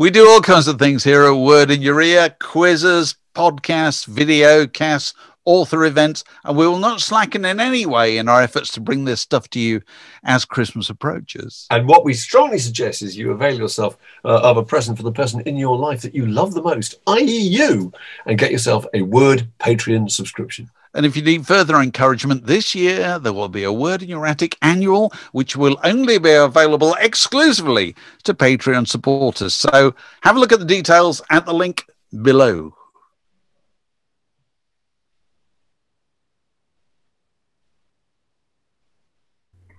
We do all kinds of things here at Word in Your Ear quizzes, podcasts, video casts, author events, and we will not slacken in any way in our efforts to bring this stuff to you as Christmas approaches. And what we strongly suggest is you avail yourself uh, of a present for the person in your life that you love the most, i.e., you, and get yourself a Word Patreon subscription. And if you need further encouragement this year, there will be a Word in Your Attic annual, which will only be available exclusively to Patreon supporters. So have a look at the details at the link below.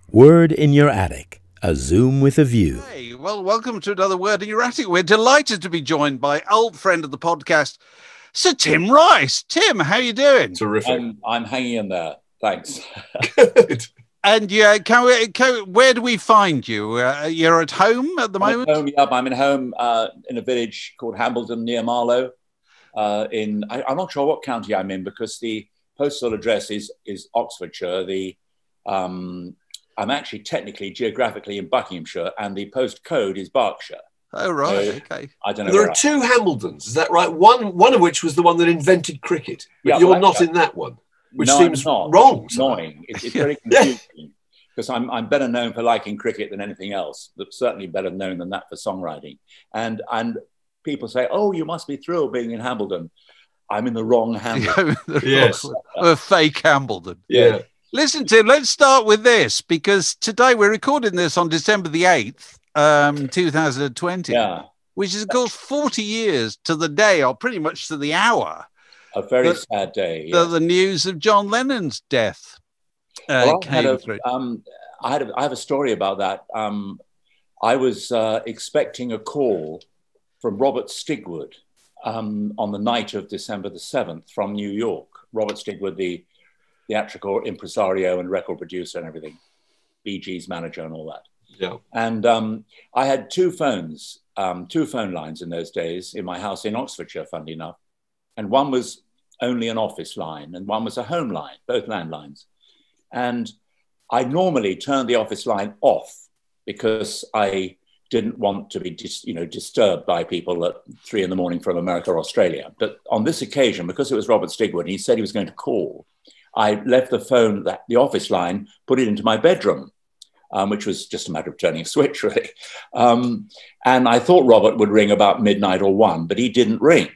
Word in Your Attic, a Zoom with a view. Hey, well, welcome to another Word in Your Attic. We're delighted to be joined by old friend of the podcast, Sir Tim Rice. Tim, how are you doing? Terrific. I'm, I'm hanging in there. Thanks. Good. And yeah, can we, can, where do we find you? Uh, you're at home at the I'm moment. at home, yeah, I'm in home uh, in a village called Hambleden near Marlow. Uh, in I, I'm not sure what county I'm in because the postal address is is Oxfordshire. The um, I'm actually technically geographically in Buckinghamshire, and the post code is Berkshire. Oh right, Uh, okay. I don't know. There are I- two Hambledons, is that right? One one of which was the one that invented cricket, but Yeah, you're well, not yeah. in that one, which No, I'm seems not. wrong. It's annoying. It's, it's very confusing because I'm, I'm better known for liking cricket than anything else, but certainly better known than that for songwriting. And and people say, "Oh, you must be thrilled being in Hambledon." I'm in the wrong Hambledon. Yes. a fake Hambledon. Yeah. Listen, Tim, let's start with this because today we're recording this on December the 8th, um, 2020, yeah, which is, of course, 40 years to the day or pretty much to the hour a very sad day. yeah. the news of John Lennon's death uh, Well, came a, through. um, I had a, I have a story about that. Um, I was uh, expecting a call from Robert Stigwood um, on the night of December the 7th from New York. Robert Stigwood, the theatrical impresario and record producer and everything, Bee Gees' manager and all that. Yeah. And um, I had two phones, um, two phone lines in those days in my house in Oxfordshire, funnily enough. And one was only an office line, and one was a home line, both landlines. And I normally turn the office line off because I didn't want to be, dis, you know, disturbed by people at three in the morning from America or Australia. But on this occasion, because it was Robert Stigwood, and he said he was going to call, I left the phone, that the office line, put it into my bedroom um, which was just a matter of turning a switch, really. Um, and I thought Robert would ring about midnight or one, but he didn't ring.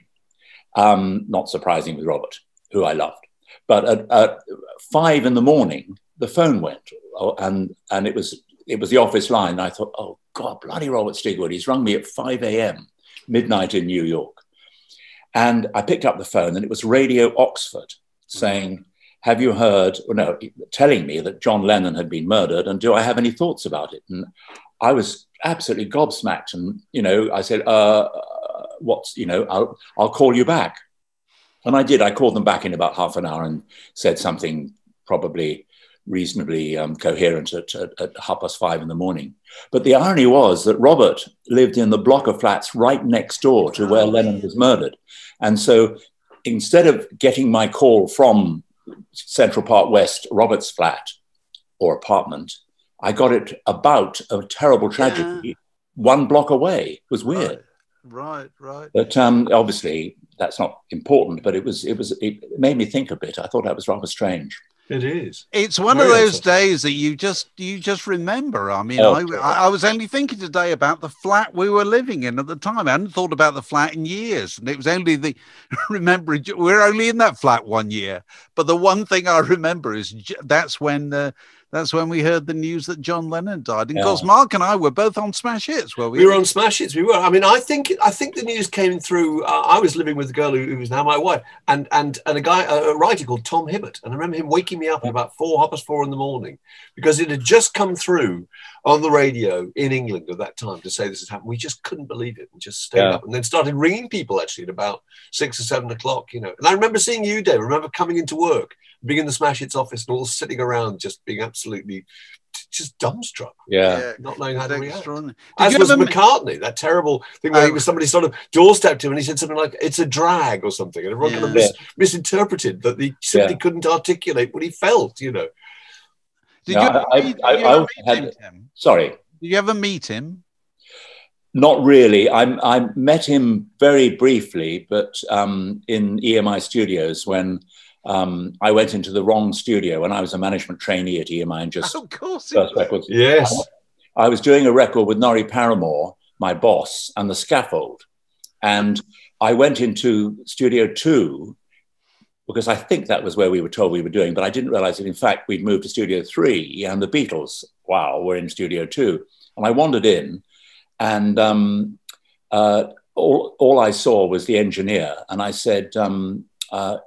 Um, not surprising with Robert, who I loved. But at, at five in the morning, the phone went, oh, and and it was it was the office line. And I thought, oh God, bloody Robert Stigwood, he's rung me at five a.m. midnight in New York, and I picked up the phone, and it was Radio Oxford saying have you heard, or no, telling me that John Lennon had been murdered, and do I have any thoughts about it? And I was absolutely gobsmacked, and you know, I said, uh, "What's, you know, I'll I'll call you back," and I did. I called them back in about half an hour and said something probably reasonably um, coherent at, at, at half past five in the morning. But the irony was that Robert lived in the block of flats right next door to where Lennon was murdered, and so instead of getting my call from Central Park West, Robert's flat or apartment, I got it about a terrible tragedy one block away. It was weird. Right, right. But um, obviously, that's not important. But it was, it was, it made me think a bit. I thought that was rather strange. It is. It's one Very of those unfortunate. days that you just you just remember. I mean, Oh, I. I I was only thinking today about the flat we were living in at the time. I hadn't thought about the flat in years, and it was only the remembering we're only in that flat one year. But the one thing I remember is that's when uh, that's when we heard the news that John Lennon died. And of course, Mark and I were both on Smash Hits. Were we? We were on Smash Hits. We were. I mean, I think I think the news came through. Uh, I was living with a girl who, who was now my wife, and and and a guy, a, a writer called Tom Hibbert, and I remember him waking me up at about four, half past four in the morning, because it had just come through on the radio in England at that time to say this had happened. We just couldn't believe it, and just stayed Yeah. up, and then started ringing people actually at about six or seven o'clock. You know, and I remember seeing you, Dave. I remember coming into work, being in the Smash Hits office, and all sitting around, just being absolutely just dumbstruck, Yeah. not knowing how to react. Extraordinary. Did As was ever McCartney, that terrible thing where he Oh. was somebody sort of doorstepped him and he said something like, it's a drag or something. And everyone kind of Yeah. mis- misinterpreted that he simply Yeah. couldn't articulate what he felt, you know. Did No, you ever I- meet- I- you I ever had- him, Tim? Sorry. Did you ever meet him? Not really. I, I met him very briefly, but um, in EMI Studios when um, I went into the wrong studio when I was a management trainee at EMI and just of course. first records. Yes. I was doing a record with Norrie Paramor, my boss, and the scaffold. And I went into Studio Two because I think that was where we were told we were doing, but I didn't realize that in fact we'd moved to Studio Three and the Beatles, wow, were in Studio Two. And I wandered in and um, uh, all, all I saw was the engineer. And I said, um, uh,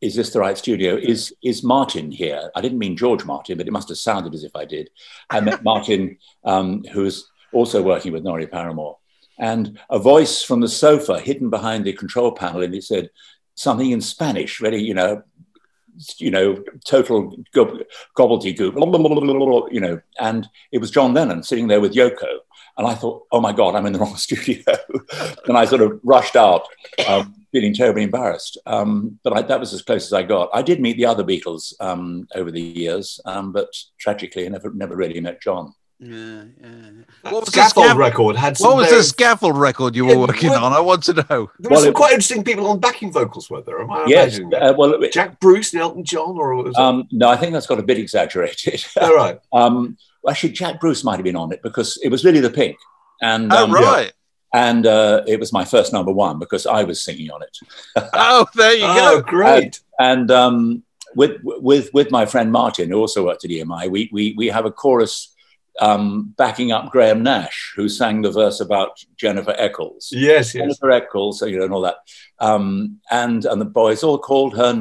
is this the right studio? Is is Martin here? I didn't mean George Martin, but it must have sounded as if I did. I met Martin, um, who's also working with Norrie Paramor. and a voice from the sofa hidden behind the control panel, and it said something in Spanish, really, you know, you know, total gob- gobbledygook, you know, and it was John Lennon sitting there with Yoko, and I thought, oh my god, I'm in the wrong studio, and I sort of rushed out. Um, feeling terribly embarrassed. Um, but I, that was as close as I got. I did meet the other Beatles um, over the years, um, but tragically, I never never really met John. Yeah, yeah. That What was the scaffold scaff- record had some What was very- the scaffold record you Yeah, were working what- on? I want to know. There were Well, some it- quite interesting people on backing vocals, were there? Am I Yes. imagining that? Uh, well, it- Jack Bruce and Elton John, or was it? um, no, I think that's got a bit exaggerated. All right. um, actually, Jack Bruce might have been on it because it was Lily the Pink, and Oh, um, right. and uh, it was my first number one because I was singing on it. Oh, there you Oh, go. great. And um, with with with my friend Martin, who also worked at EMI, we we we have a chorus um, backing up Graham Nash, who sang the verse about Jennifer Eccles. yes, yes. Jennifer Eccles, you know, and all that. Um, and and the boys all called her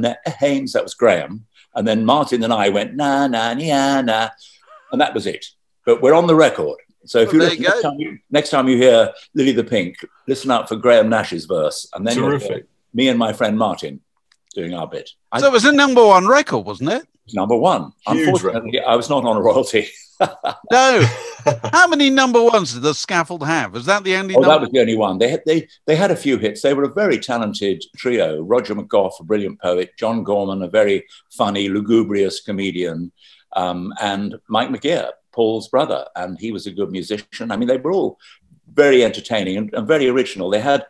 names. That was Graham. And then Martin and I went na na na na, and that was it. But we're on the record. So if Well, you, listen, you next, time you next time you hear Lily the Pink, listen out for Graham Nash's verse, and then Terrific. me and my friend Martin doing our bit. I So it was a number one record, wasn't it? Was number one. Huge Unfortunately, I was not on a royalty. No. How many number ones did the scaffold have? Was that the only Oh, that was the only one. They had they they had a few hits. They were a very talented trio. Roger McGough, a brilliant poet, John Gorman, a very funny, lugubrious comedian, um, and Mike McGear, Paul's brother, and he was a good musician. I mean, they were all very entertaining and, and very original. They had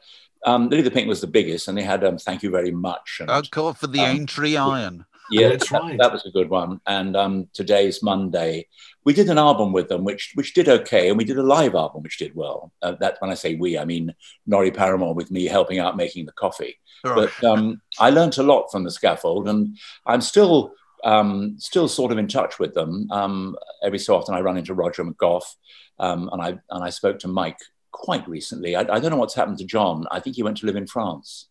um, Lily the Pink was the biggest, and they had um, Thank You Very Much. And, Oh, God, for the Um, Aintree Iron. Yeah, that's that, right. that was a good one. And um, today's Monday. We did an album with them, which which did okay, and we did a live album which did well. Uh, that when I say we, I mean Norrie Paramor with me helping out making the coffee. Right. But um, I learnt a lot from the scaffold, and I'm still um, still sort of in touch with them. Um, every so often, I run into Roger McGough, um, and I and I spoke to Mike quite recently. I, I don't know what's happened to John. I think he went to live in France.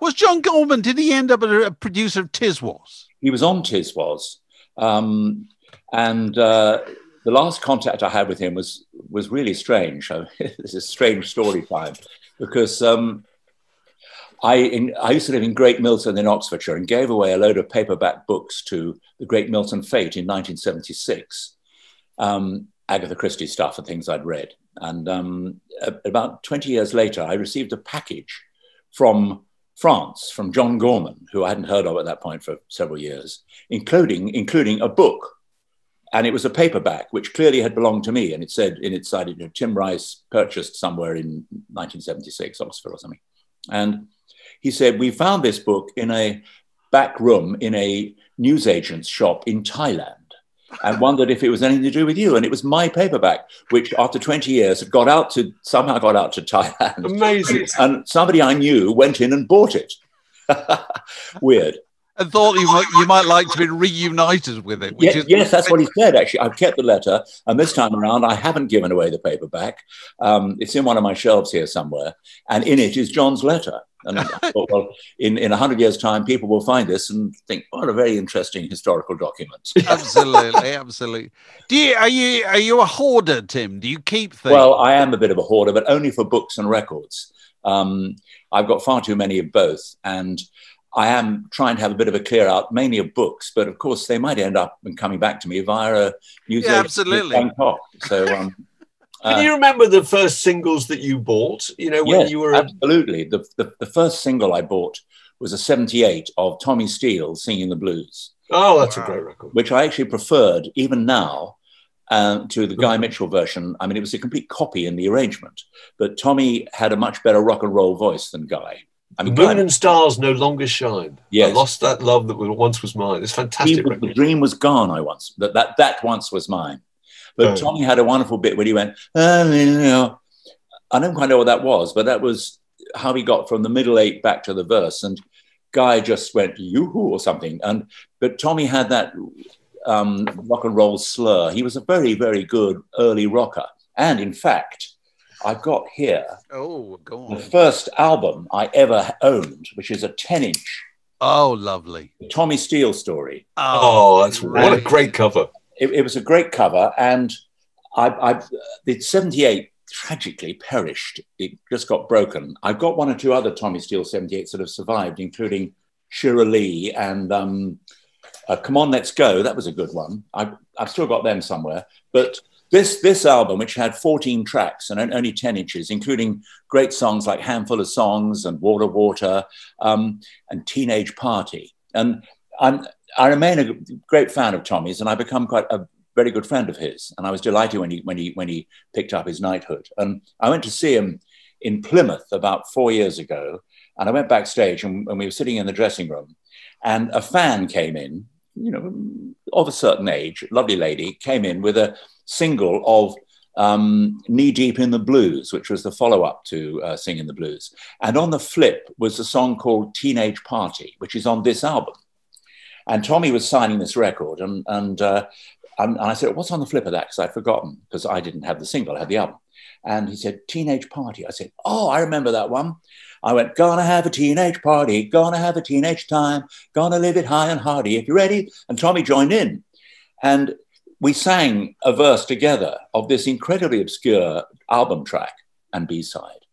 Was John Gorman, did he end up a, a producer of Tiswas? he was on Tiswas, um, and uh, the last contact I had with him was was really strange. This is strange story time because um, I in, I used to live in Great Milton in Oxfordshire and gave away a load of paperback books to the Great Milton Fete in 1976. Um, Agatha Christie stuff and things I'd read. And um, a- about 20 years later, I received a package from France, from John Gorman, who I hadn't heard of at that point for several years, including, including a book. And it was a paperback, which clearly had belonged to me. And it said in its side, you know, Tim Rice purchased somewhere in 1976, Oxford or something. And he said, We found this book in a back room in a newsagent's shop in Thailand and wondered if it was anything to do with you. And it was my paperback, which after 20 years had got out to somehow got out to Thailand. Amazing. And somebody I knew went in and bought it. Weird. And thought you might, you might like to be reunited with it. Which Yes, is, yes, that's what he said, actually. I've kept the letter, and this time around, I haven't given away the paperback. Um, it's in one of my shelves here somewhere, and in it is John's letter. And I thought, well, in, in 100 years' time, people will find this and think, what a very interesting historical document. absolutely, absolutely. Do you are you are you a hoarder, Tim? Do you keep things? Well, I am a bit of a hoarder, but only for books and records. Um, I've got far too many of both, and I am trying to have a bit of a clear out, mainly of books. But of course, they might end up and coming back to me via a news Yeah, agent in absolutely. Bangkok. So, um, Can uh, you remember the first singles that you bought? You know, when yes, you were. absolutely. The, the the first single I bought was a '78 of Tommy Steele singing the blues. oh, that's a great record. which I actually preferred even now uh, to the Guy Mitchell version. I mean, it was a complete copy in the arrangement, but Tommy had a much better rock and roll voice than Guy. I mean, Moon Guy, and stars no longer shine. Yes. I lost that love that was- once was mine. It's fantastic. dream, the dream was gone. I once that that that once was mine. But Oh. Tommy had a wonderful bit when he went, "Oh, you know," I don't quite know what that was, but that was how he got from the middle eight back to the verse. And Guy just went yoo-hoo or something. And but Tommy had that um, rock and roll slur. He was a very very good early rocker. And in fact, I've got here Oh, go the first album I ever owned, which is a ten inch Oh, lovely. Tommy Steele story. Oh, that's what a great cover. it, it was a great cover, and I, I the '78 tragically perished. It just got broken. I've got one or two other Tommy Steele '78s that have survived, including Shiralee and um, uh, "Come On, Let's Go." That was a good one. I've, I've still got them somewhere. But this this album, which had 14 tracks and only 10 inches, including great songs like "Handful of Songs" and "Water, Water" um, and "Teenage Party," and I'm I remain a great fan of Tommy's, and I become quite a very good friend of his. And I was delighted when he when he when he picked up his knighthood. And I went to see him in Plymouth about four years ago, and I went backstage, and, and we were sitting in the dressing room, and a fan came in, you know, of a certain age, lovely lady, came in with a single of. Um, Knee Deep in the Blues, which was the follow up to uh, Singing the Blues. And on the flip was a song called Teenage Party, which is on this album. And Tommy was signing this record, and and, uh, and and I said, "What's on the flip of that?" Because I'd forgotten because I didn't have the single, I had the album. And he said, "Teenage Party." I said, "Oh, I remember that one." I went, "Gonna have a teenage party, gonna have a teenage time, gonna live it high and hearty. If you're ready." And Tommy joined in, and we sang a verse together of this incredibly obscure album track and B side.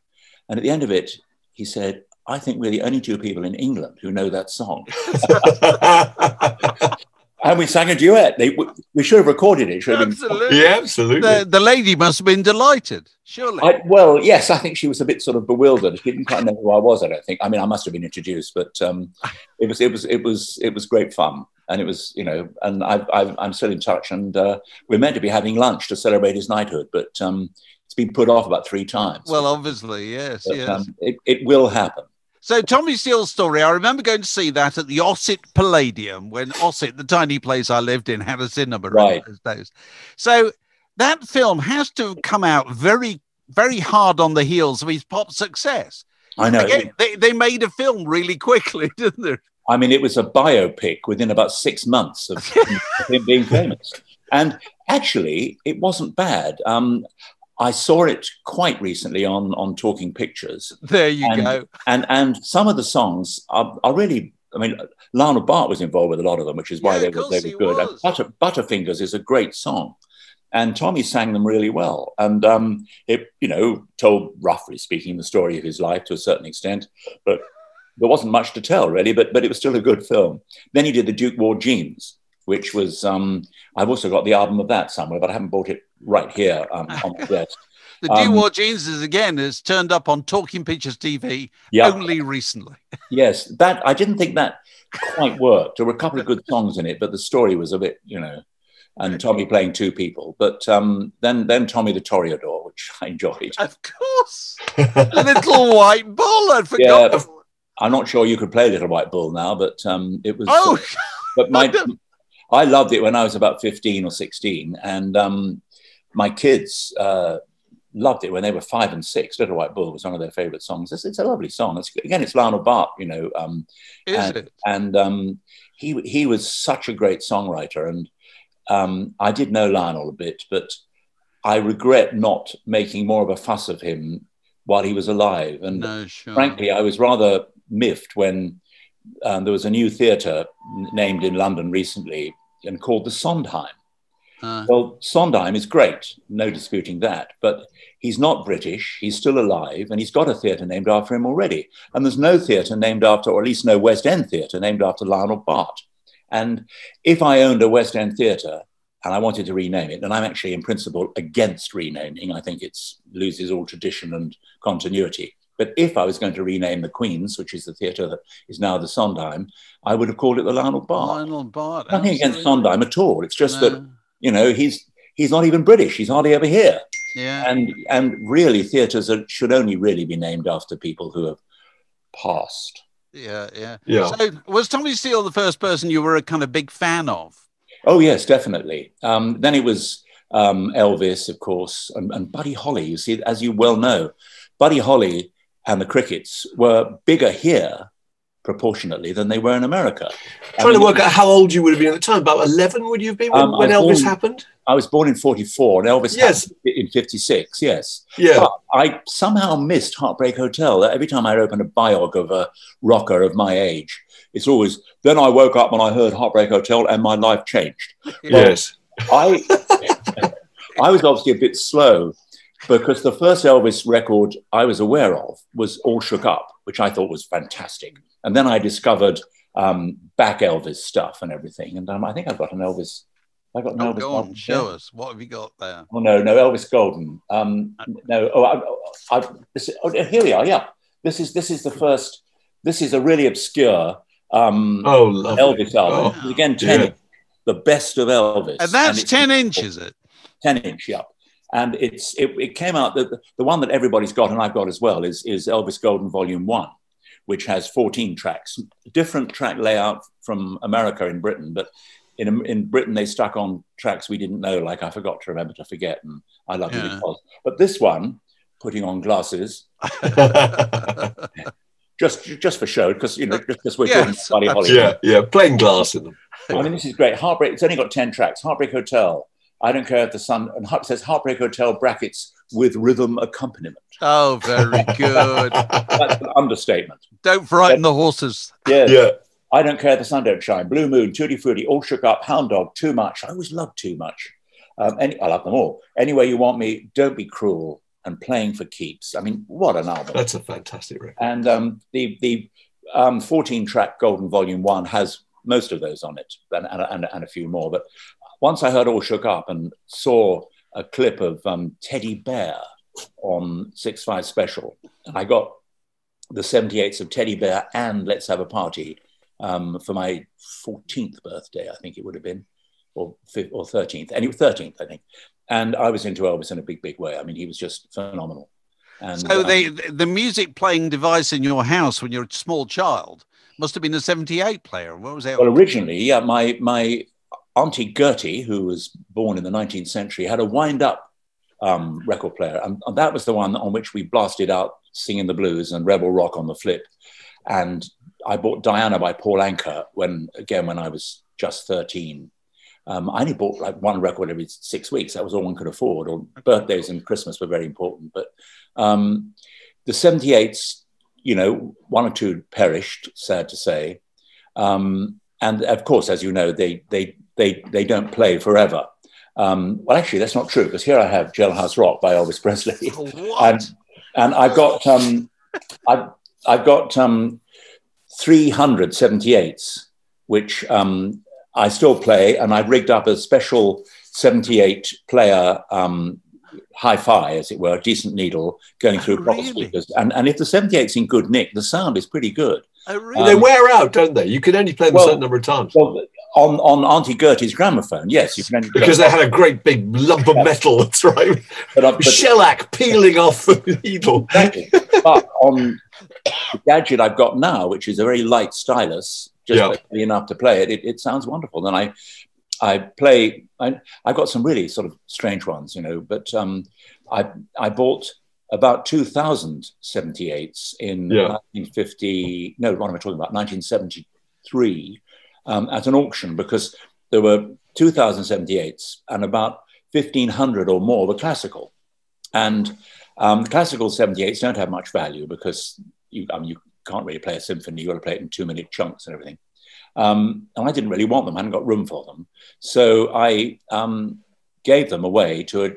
And at the end of it, he said, "I think we're the only two people in England who know that song." and we sang a duet. They, we should have recorded it. it. Should have been. Absolutely. yeah, absolutely. The, the lady must have been delighted, surely. I, well, yes, I think she was a bit sort of bewildered. She didn't quite know who I was. I don't think. I mean, I must have been introduced, but um, it was it was it was it was great fun, and it was you know, and I, I, I'm still in touch, and uh, we're meant to be having lunch to celebrate his knighthood, but um, it's been put off about three times. well, obviously, yes, But, yes. um, it, it will happen. So Tommy Steele's story, I remember going to see that at the Ossett Palladium when Ossett, the tiny place I lived in, had a cinema Right. those days. So that film has to have come out very, very hard on the heels of his pop success. I know. Again, they, they made a film really quickly, didn't they? I mean, it was a biopic within about six months of him being famous. And actually, it wasn't bad. Um, I saw it quite recently on, on Talking Pictures, There you And- go. and, and some of the songs are, are really. I mean, Lionel Bart was involved with a lot of them, which is why Yeah, they were, they were good. And. Butter, Butterfingers is a great song, and Tommy sang them really well. And um, it, you know, told roughly speaking the story of his life to a certain extent, but there wasn't much to tell really. But but it was still a good film. Then he did the Duke wore jeans, which was um, I've also got the album of that somewhere, but I haven't bought it right here um, on my desk. The um, Dewar Jeans is again has turned up on Talking Pictures TV Yeah, only recently. yes, that I didn't think that quite worked. There were a couple of good songs in it, but the story was a bit, you know, and Tommy playing two people. But um, then then Tommy the Toreador, which I enjoyed. Of course. Little white bull. I'd Yeah. I'm not sure you could play Little White Bull now, but um, it was. Oh, but my I loved it when I was about 15 or 16, and um, my kids uh, loved it when they were five and six. Little White Bull was one of their favorite songs. It's, it's a lovely song. It's, again, it's Lionel Bart, you know, um, is and, it? and um, he he was such a great songwriter, and um, I did know Lionel a bit, but I regret not making more of a fuss of him while he was alive. And No, sure. frankly, I was rather miffed when um, there was a new theatre named in London recently and called the Sondheim. Uh, Well, Sondheim is great, no disputing that, but he's not British, he's still alive, and he's got a theatre named after him already. And there's no theatre named after, or at least no West End theatre named after Lionel Bart. And if I owned a West End theatre and I wanted to rename it, and I'm actually in principle against renaming, I think it loses all tradition and continuity. But if I was going to rename the Queen's, which is the theatre that is now the Sondheim, I would have called it the Lionel Bart. Lionel Bart. Nothing against. Sondheim at all. It's just that you know he's he's not even British. He's hardly ever here. Yeah. And and really, theatres should only really be named after people who have passed. Yeah, yeah. Yeah. So was Tommy Steele the first person you were a kind of big fan of? Oh yes, definitely. Um, then it was um, Elvis, of course, and, and Buddy Holly. You see, as you well know, Buddy Holly and the Crickets were bigger here proportionately than they were in America. I Trying to work out how old you would have been at the time. About 11 would you have been when, Um, when Elvis born- happened? I was born in '44, and Elvis Yes. in '56. Yes, Yeah. But I somehow missed Heartbreak Hotel. Every time I open a biog of a rocker of my age, it's always then I woke up and I heard Heartbreak Hotel and my life changed. yes. I I was obviously a bit slow because the first Elvis record I was aware of was All Shook Up, which I thought was fantastic. And then I discovered um, back Elvis stuff and everything. And um, I think I've got an Elvis. I got an Oh, Elvis. go on, album. show us. What have you got there? Oh no, no, Elvis Golden. Um, no, oh, I, I, this, oh, here we are. Yeah, this is this is the first. This is a really obscure um, Oh, lovely. Elvis album. Oh, Again, ten, yeah. the best of Elvis, And that's it's- 10 inch, is it? 10 inch, yeah. And it's it, it came out the, the one that everybody's got and I've got as well is is Elvis Golden Volume One, which has 14 tracks, different track layout from America in Britain, but in in Britain they stuck on tracks we didn't know, like I forgot to remember to forget, and I love you because. But this one, putting on glasses, just just for show, because you know, just because we're Yes, talking about Buddy Holly. yeah, yeah. Plain glass in them. I mean, this is great. Heartbreak. It's only got ten tracks. Heartbreak Hotel. I don't care if the sun and Heart- says Heartbreak Hotel brackets with rhythm accompaniment. Oh, very good. That's an understatement. Don't frighten the horses. Yes. Yeah. I don't care if the sun don't shine. Blue Moon, Tutti Frutti, All Shook Up, Hound Dog, Too Much. I always love Too Much. Um, any, I love them all. Anyway, you want me? Don't be cruel and playing for keeps. I mean, what an album! That's a fantastic record. And um, the the um, 14 track Golden Volume One has most of those on it, and, and, and, and a few more. But once I heard All Shook Up and saw a clip of um, Teddy Bear on Six Five Special, I got the 78s of Teddy Bear and Let's Have a Party um, for my 14th birthday, I think it would have been, or or 13th, anyway, 13th, I think. And I was into Elvis in a big, big way. I mean, he was just phenomenal. And, So um, the the music playing device in your house when you're a small child must have been a 78 player. What was that? Well, originally, yeah, my my auntie Gertie, who was born in the 19th century, had a wind-up um, record player, and, and that was the one on which we blasted out "Singing the Blues" and "Rebel Rock" on the flip. And I bought Diana by Paul Anka when, again, when I was just 13. Um, I only bought like one record every six weeks. That was all one could afford. Or birthdays and Christmas were very important. But um, the 78s, you know, one or two perished, sad to say. Um, and of course, as you know, they they they they don't play forever. Um, well, actually, that's not true because here I have Jailhouse Rock by Elvis Presley, and and I've got um, I've I've got um, 378s, which um, I still play, and I've rigged up a special 78 player um, hi-fi, as it were, a decent needle going through Oh, proper really? speakers. And and if the 78's in good nick, the sound is pretty good. Oh, Um, they wear out, don't they? You can only play them well- a certain number of times. Well, on on Auntie Gertie's gramophone, yes, you can only Because they had a great big lump of metal, that's right. but, on- but, Shellac peeling off the needle. exactly. but on the gadget I've got now, which is a very light stylus, just Yeah. heavy enough to play it, it, it sounds wonderful. And I I play. I I got some really sort of strange ones, you know. But um, I I bought about 2,000 78s in Yeah. 1950. No, what am I talking about? 1973 um, at an auction because there were 2,000 78s and about 1,500 or more were classical. And um, classical 78s don't have much value because you, I mean, you can't really play a symphony. You've got to play it in two minute chunks and everything. Um, and I didn't really want them. I hadn't got room for them. So I um, gave them away to a,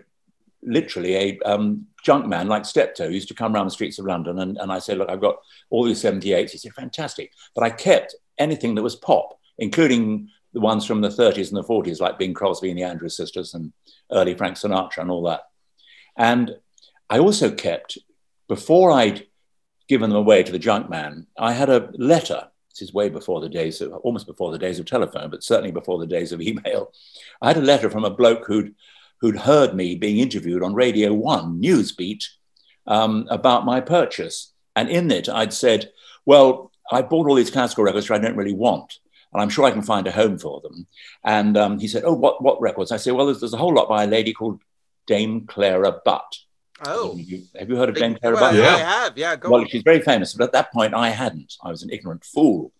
literally a um, junk man like Steptoe used to come around the streets of London. And, and I said, look, I've got all these 78s. He said, fantastic. But I kept anything that was pop, including the ones from the 30s and the 40s, like Bing Crosby and the Andrews Sisters and early Frank Sinatra and all that. And I also kept, before I'd given them away to the junk man, I had a letter. This is way before the days of, almost before the days of telephone, but certainly before the days of email. I had a letter from a bloke who'd who'd heard me being interviewed on Radio 1 Newsbeat um, about my purchase. And in it, I'd said, Well, I bought all these classical records that I don't really want. And I'm sure I can find a home for them. And um, he said, Oh, what, what records? I said, Well, there's, there's, a whole lot by a lady called Dame Clara Butt. Oh. Have you, have you heard of Dame Clara well, Butt? yeah. I have, yeah. Go well, on. she's very famous, but at that point I hadn't. I was an ignorant fool.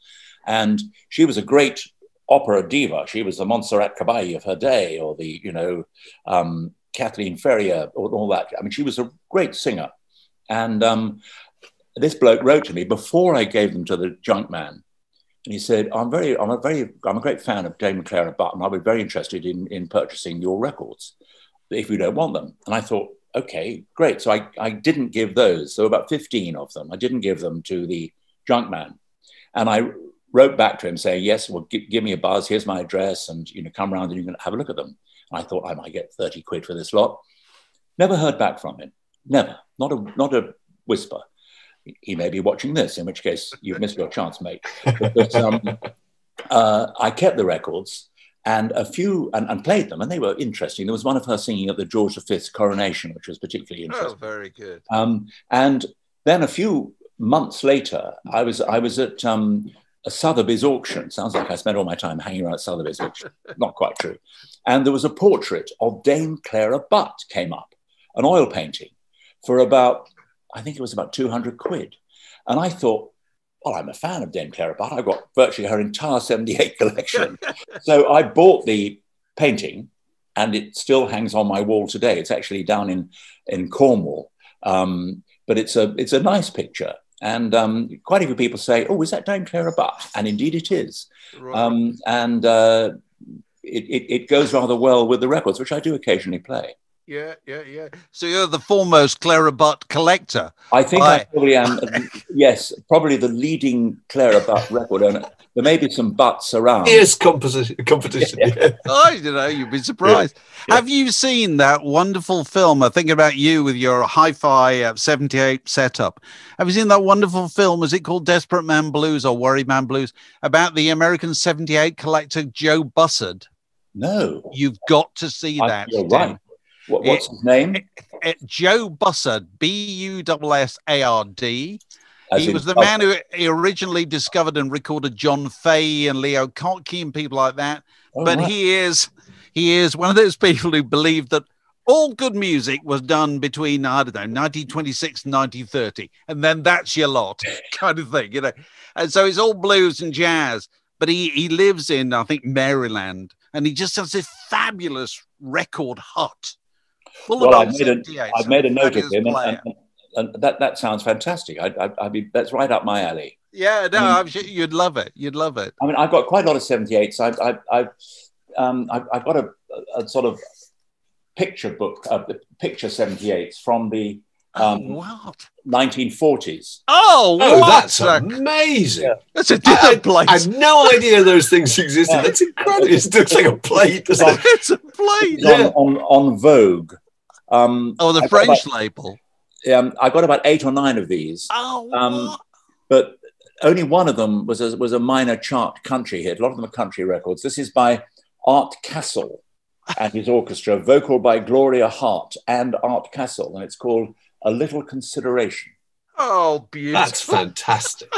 And she was a great opera diva. She was the Montserrat Caballé of her day, or the, you know, um, Kathleen Ferrier, or all that. I mean, she was a great singer. And um, this bloke wrote to me before I gave them to the junk man. And he said, I'm very, I'm a very, I'm a great fan of Dame Clara Button. I'd be very interested in, in purchasing your records if you don't want them. And I thought, okay, great. So I, I didn't give those. So about 15 of them. I didn't give them to the junk man. And I wrote back to him saying, yes, well, give, give me a buzz. Here's my address. And, you know, come around and you can have a look at them. And I thought I might get 30 quid for this lot. Never heard back from him. Never. Not a, not a whisper. He may be watching this, in which case you've missed your chance, mate. But, um, uh, I kept the records and a few and, and, played them, and they were interesting. There was one of her singing at the George V's coronation, which was particularly interesting. Oh, very good. Um, and then a few months later, I was I was at um, a Sotheby's auction. Sounds like I spent all my time hanging around Sotheby's, which not quite true. And there was a portrait of Dame Clara Butt came up, an oil painting, for about I think it was about two hundred quid. And I thought, well, I'm a fan of Dame Clara Butt. I've got virtually her entire 78 collection. so I bought the painting and it still hangs on my wall today. It's actually down in, in Cornwall. Um, but it's a, it's a nice picture. And um, quite a few people say, oh, is that Dame Clara Butt? And indeed it is. Right. Um, and uh, it, it, it goes rather well with the records, which I do occasionally play. Yeah, yeah, yeah. So you're the foremost Clara Butt collector. I think Aye. I probably am. yes, probably the leading Clara Butt record owner. There may be some butts around. Fierce composition, competition. Yeah. Oh, you know, you'd be surprised. Yeah. Have you seen that wonderful film? I think about you with your hi-fi uh, 78 setup. Have you seen that wonderful film? Is it called Desperate Man Blues or Worry Man Blues? About the American 78 collector Joe Bussard. No, You've got to see I- that. you're right. What, what's his name? Uh, Joe Bussard, B U S S A R D. As He was the man who originally discovered and recorded John Fahey and Leo Kottke and people like that. oh, but he is he is one of those people who believe that all good music was done between I don't know 1926 and 1930, and then that's your lot kind of thing, you know. And so it's all blues and jazz. But he he lives in I think Maryland, and he just has this fabulous record hut. Full well, I've made, a, 78s I've made a note of him, and, and, and that, that sounds fantastic. I, I, I mean, that's right up my alley. yeah, no, um, I'm sure you'd love it. You'd love it. I mean, I've got quite a lot of 78s. I've, I've, I've, um, I've, I've got a, a sort of picture book, uh, the picture 78s from the um, oh, wow. 1940s. Oh, Oh, that's a- amazing. Yeah. that's a different I, I place. had no idea those things existed. Yeah. That's incredible. It looks like a plate, doesn't it's a plate. It's on, on, on Vogue. Um, Oh, the I've got French label. About, um, I got about eight or nine of these, Oh, Um, but only one of them was a, was a minor chart country hit. A lot of them are country records. This is by Art Castle and his orchestra, vocal by Gloria Hart and Art Castle, and it's called A Little Consideration. oh, beautiful. That's fantastic.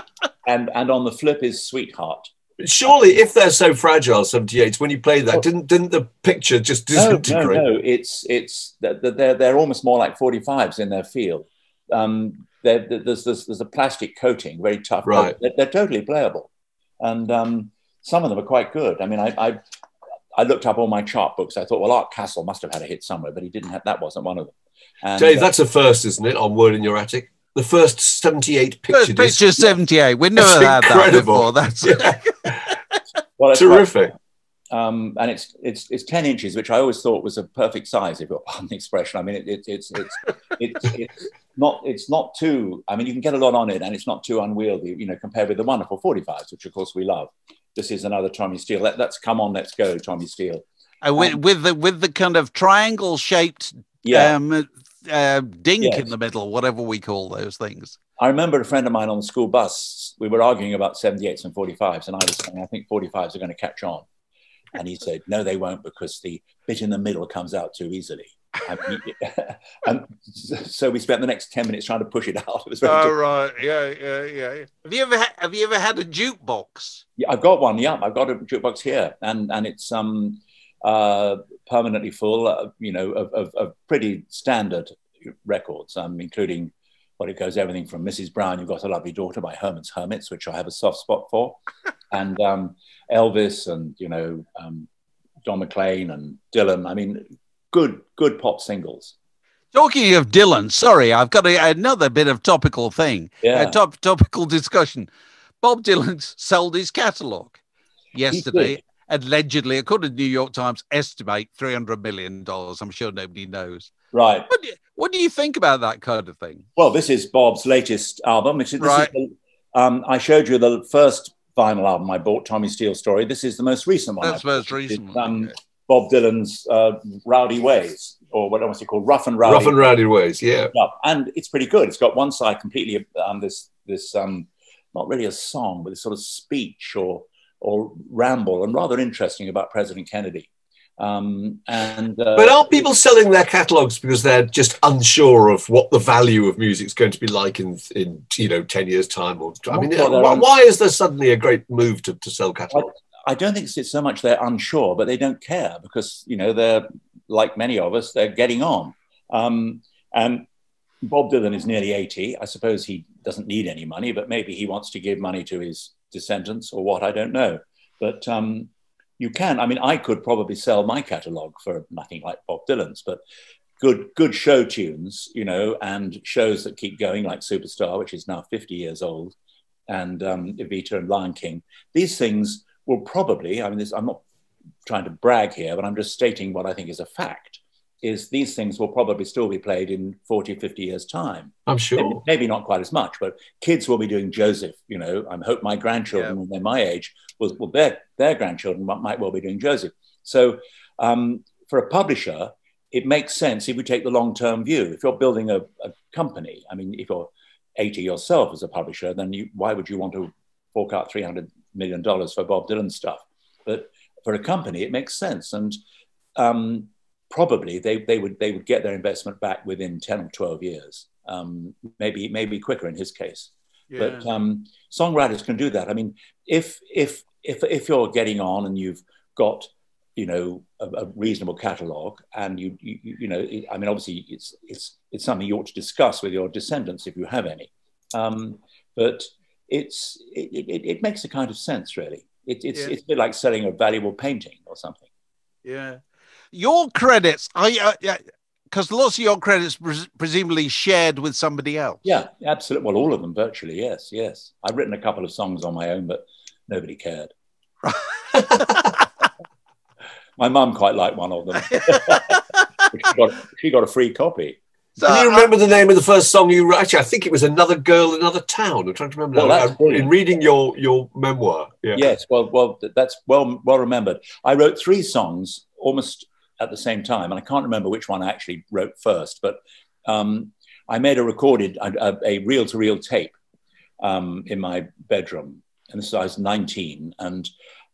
And and on the flip is Sweetheart. Surely, if they're so fragile, 78s, when you played that, didn't didn't the picture just disintegrate No, no, no. It's it's they're they're, they're almost more like 45s in their feel. Um, there's, there's there's a plastic coating, very tough. Right. They're, they're totally playable, and um, some of them are quite good. I mean, I, I I looked up all my chart books. I thought, well, Art Castle must have had a hit somewhere, but he didn't have. That wasn't one of them. And, Dave, uh, that's a first, isn't it, on Word in Your Attic? The first 78 picture First disc. picture 78. We've never That's had that incredible. before. That's Yeah. well, it's Terrific. um, and it's it's it's ten inches, which I always thought was a perfect size. If you're on the expression, I mean, it, it, it's it's it's it's not it's not too. I mean, you can get a lot on it, and it's not too unwieldy. You know, compared with the wonderful 45s, which of course we love. This is another Tommy Steele. Let, let's come on, let's go, Tommy Steele. Uh, with, with the with the kind of triangle shaped Yeah, um, uh, dink Yes. in the middle, whatever we call those things. I remember a friend of mine on the school bus. We were arguing about 78s and 45s, and I was saying I think 45s are going to catch on. And he said, no, they won't because the bit in the middle comes out too easily. And, he, and so we spent the next 10 minutes trying to push it out. It was very Oh difficult. right, yeah, yeah, yeah. Have you ever ha- have you ever had a jukebox? Yeah, I've got one. Yeah, I've got a jukebox here, and and it's um uh permanently full. Uh, you know, of, of, of pretty standard records, um, including what it goes everything from Mrs. Brown, You've Got a Lovely Daughter by Herman's Hermits, which I have a soft spot for, and um, Elvis, and you know, um, John McClane and Dylan. I mean, good good pop singles. Talking of Dylan, sorry, I've got a, another bit of topical thing. Yeah. A top topical discussion. Bob Dylan sold his catalogue yesterday. Did. Allegedly, according to the New York Times, estimate three hundred million dollars. I'm sure nobody knows. Right. What do, you, what do you think about that kind of thing? Well, this is Bob's latest album. This is, Right. is the, um, I showed you the first vinyl album I bought, Tommy Steele Story. This is the most recent one. That's the most recent It's, one, Um, okay. Bob Dylan's uh, Rowdy Ways, or what was it called? Rough and Rowdy. Rough and rowdy ways, yeah. Yeah, and it's pretty good. It's got one side completely um, this this um, not really a song, but this sort of speech or or ramble, and rather interesting about President Kennedy. Um, and uh, But are people selling their catalogues because they're just unsure of what the value of music's going to be like in, in you know, 10 years' time? Or I mean, why, why is there suddenly a great move to, to sell catalogues? I don't think it's so much they're unsure, but they don't care because you know they're like many of us, they're getting on. Um, and Bob Dylan is nearly eighty. I suppose he doesn't need any money, but maybe he wants to give money to his descendants or what. I don't know. But um, you can. I mean, I could probably sell my catalogue for nothing like Bob Dylan's, but good good show tunes, you know, and shows that keep going like Superstar, which is now fifty years old, and um, Evita and Lion King. These things will probably, I mean, this, I'm not trying to brag here, but I'm just stating what I think is a fact, is these things will probably still be played in 40, 50 years' time. I'm sure. maybe not quite as much, but kids will be doing Joseph, you know, I hope my grandchildren, Yeah. when they're my age, will, will their, their grandchildren might, might well be doing Joseph. So um, for a publisher, it makes sense if you take the long-term view. If you're building a, a company, I mean, if you're 80 yourself as a publisher, then you, why would you want to fork out 300 million dollars for Bob Dylan stuff? But for a company, it makes sense. And um, probably they, they, would, they would get their investment back within 10 or 12 years, um, maybe, maybe quicker in his case. But um, songwriters can do that. I mean, if, if, if, if you're getting on and you've got you know a, a reasonable catalog and you, you you know i mean obviously it's it's it's something you ought to discuss with your descendants if you have any um, but it's it, it, it makes a kind of sense really it, it's Yeah. it's a bit like selling a valuable painting or something Yeah. Your credits, I uh, yeah, because lots of your credits pres- presumably shared with somebody else. yeah absolutely well all of them virtually yes yes i've written a couple of songs on my own but nobody cared my mum quite liked one of them she, got, she got a free copy So, Can you uh, remember the name of the first song you wrote? Actually, I think it was Another Girl, Another Town. I'm trying to remember Well, now. that's brilliant. In reading your, your memoir. Yeah. Yes, well, well, that's well, well remembered. I wrote three songs almost at the same time, and I can't remember which one I actually wrote first. But um, I made a recorded, a, a reel-to-reel tape um, in my bedroom, and this I was 19, and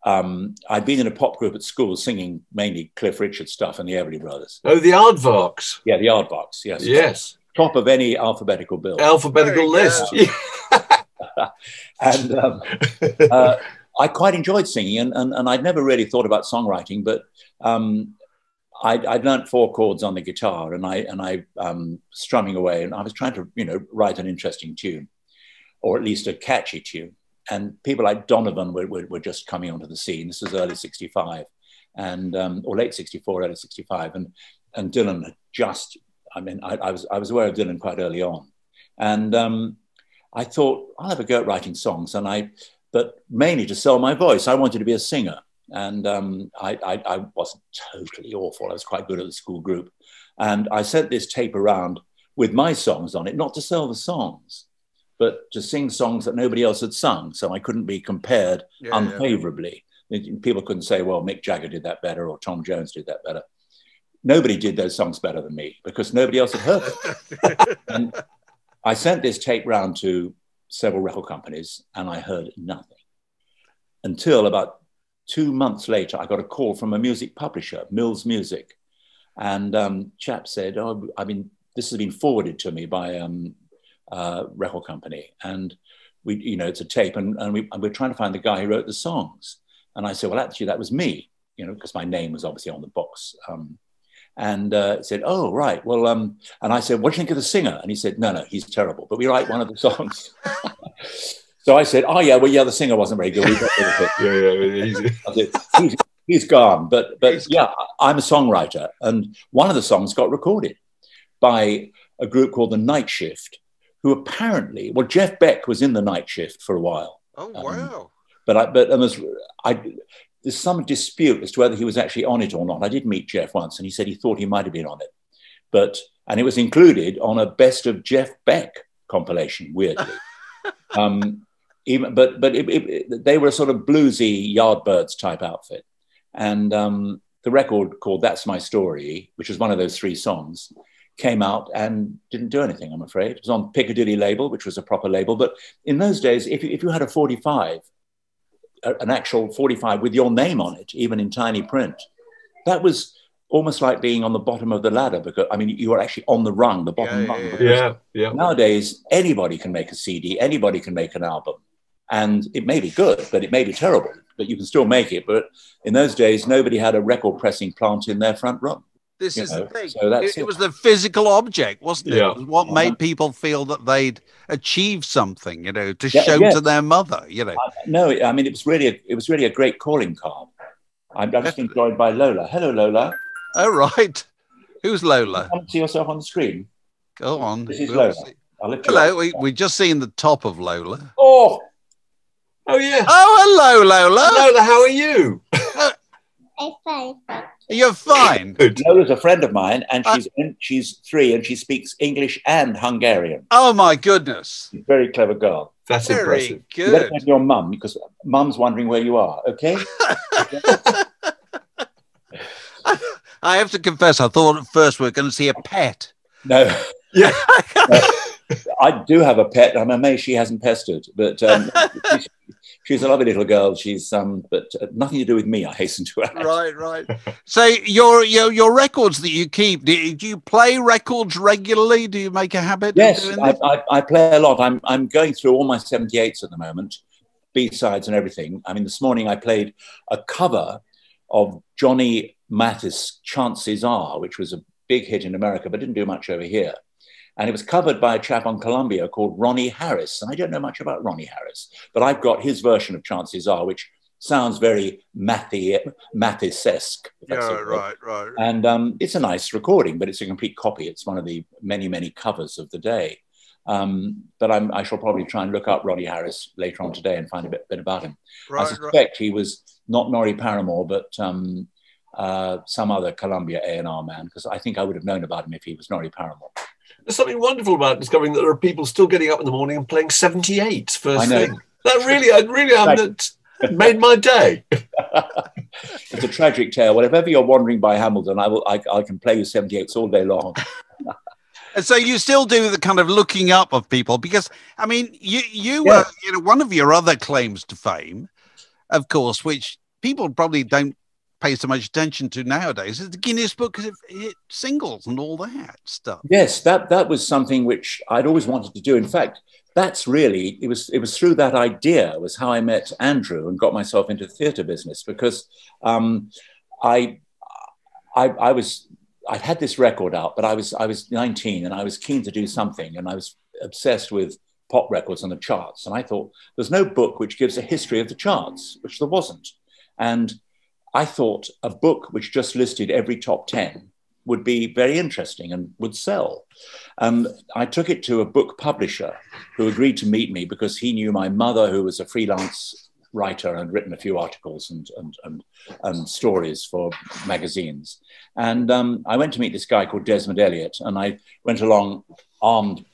um, I'd been in a pop group at school singing mainly Cliff Richard stuff and the Everly Brothers. Oh, the Aardvarks. Yeah, the Aardvarks. Yes, Yes. top of any alphabetical bill. Alphabetical list. and um, uh, I quite enjoyed singing, and, and, and I'd never really thought about songwriting, but um, I'd, I'd learned four chords on the guitar, and I and I um, strumming away, and I was trying to you know write an interesting tune, or at least a catchy tune. And people like Donovan were, were, were just coming onto the scene. This was early '65, and um, or late '64, early '65, and and Dylan had just. I mean, I, I was I was aware of Dylan quite early on, and um, I thought I'll have a go at writing songs, and I, but mainly to sell my voice. I wanted to be a singer, and um, I, I, I wasn't totally awful. I was quite good at the school group, and I sent this tape around with my songs on it, not to sell the songs, but to sing songs that nobody else had sung, so I couldn't be compared Yeah, yeah. unfavorably. People couldn't say, "Well, Mick Jagger did that better," or "Tom Jones did that better." Nobody did those songs better than me because nobody else had heard them. and I sent this tape round to several record companies and I heard nothing until about two months later, I got a call from a music publisher, Mills Music. And um, chap said, Oh, I mean, this has been forwarded to me by um, uh, record company. And we, you know, it's a tape, and, and, we, and we're trying to find the guy who wrote the songs. And I said, Well, actually, that was me, you know, because my name was obviously on the box. Um, and uh, said, "Oh, right. Well," um, and I said, "What do you think of the singer?" And he said, "No, no, he's terrible, but we write one of the songs." so I said, "Oh, yeah. Well, yeah, the singer wasn't very good. We got rid of it. yeah, yeah, he's, he's gone. But but yeah, I'm a songwriter, and one of the songs got recorded by a group called the Night Shift, who apparently, well, Jeff Beck was in the Night Shift for a while. Oh wow! Um, but I but and there's I there's some dispute as to whether he was actually on it or not. I did meet Jeff once, and he said he thought he might have been on it, but and it was included on a best of Jeff Beck compilation. Weirdly, um, even but but it, it, they were a sort of bluesy Yardbirds type outfit, and um, the record called "That's My Story," which was one of those three songs, came out and didn't do anything. I'm afraid it was on Piccadilly label, which was a proper label. But in those days, if you, if you had a 45 an actual 45 with your name on it, even in tiny print. That was almost like being on the bottom of the ladder because I mean you were actually on the rung, the bottom yeah, rung. Yeah, yeah, yeah. Nowadays, anybody can make a CD, anybody can make an album, and it may be good, but it may be terrible, but you can still make it. But in those days, nobody had a record pressing plant in their front room. This is know, the thing. So that's it, it, was the physical object, wasn't it? Yeah. it was what made uh-huh. people feel that they'd achieved something, you know, to yeah, show to their mother, you know. Uh, no, I mean it was really a, it was really a great calling card. I'm, I'm just joined by Lola. Hello, Lola. Oh right, who's Lola? Come see yourself on the screen. Go on. This is we'll Lola. Hello, we we just seen the top of Lola. Oh, oh yeah. Oh hello, Lola. Lola, how are you? I'm fine. You're fine. Lola's a friend of mine, and she's uh, she's three, and she speaks English and Hungarian. Oh my goodness! She's a very clever girl. That's very impressive. Good. Let me your mum because mum's wondering where you are. Okay. I have to confess, I thought at first we were going to see a pet. No. Yeah. I do have a pet. I'm amazed she hasn't pestered, but um, she's, she's, a lovely little girl. She's um, but uh, nothing to do with me. I hasten to add. Right, right. so your your your records that you keep, do, do you play records regularly? Do you make a habit? Yes, I, I, I, play a lot. I'm I'm going through all my 78s at the moment, B sides and everything. I mean, this morning I played a cover of Johnny Mathis' "Chances Are," which was a big hit in America, but didn't do much over here. And it was covered by a chap on Columbia called Ronnie Harris. And I don't know much about Ronnie Harris, but I've got his version of Chances Are, which sounds very Mathis-esque. Yeah, right, right. And um, it's a nice recording, but it's a complete copy. It's one of the many, many covers of the day. Um, but I'm, i shall probably try and look up Ronnie Harris later on today and find a bit, bit about him. Right, I suspect right. he was not Norrie Paramor, but um, uh, some other Columbia A&R man, because I think I would have known about him if he was Norrie Paramor. There's something wonderful about discovering that there are people still getting up in the morning and playing 78 first thing. That really, I really, um, made my day. it's a tragic tale. Whenever you're wandering by Hambleden, I will, I, I can play you 78s all day long. And so you still do the kind of looking up of people because I mean you you yeah. were you know one of your other claims to fame, of course, which people probably don't pay so much attention to nowadays is the Guinness Book of Singles and all that stuff. Yes, that that was something which I'd always wanted to do. In fact, that's really it was it was through that idea was how I met Andrew and got myself into the theatre business because um, I, I I was I'd had this record out, but I was I was 19 and I was keen to do something and I was obsessed with pop records and the charts and I thought there's no book which gives a history of the charts, which there wasn't. And I thought a book which just listed every top 10 would be very interesting and would sell. Um, I took it to a book publisher who agreed to meet me because he knew my mother, who was a freelance writer and written a few articles and, and, and, and stories for magazines. And um, I went to meet this guy called Desmond Elliott, and I went along armed,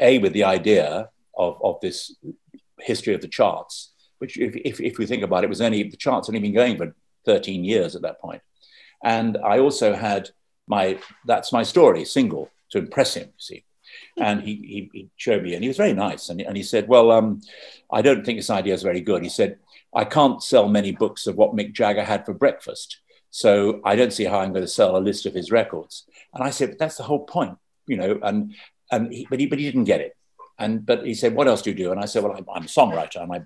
A, with the idea of, of this history of the charts, which, if, if, if we think about it, was only the charts only been going for 13 years at that point. And I also had my That's My Story single to impress him, you see. And he, he, he showed me, and he was very nice. And, and he said, Well, um, I don't think this idea is very good. He said, I can't sell many books of what Mick Jagger had for breakfast. So I don't see how I'm going to sell a list of his records. And I said, but that's the whole point, you know. And and he, but he but he didn't get it. And but he said, what else do you do? And I said, well, I'm, I'm a songwriter. And I